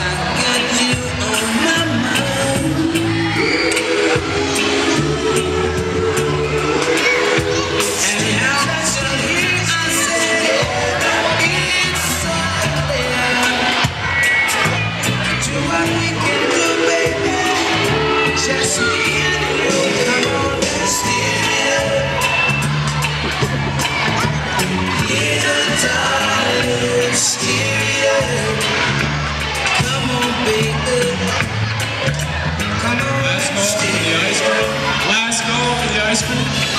and Aspen.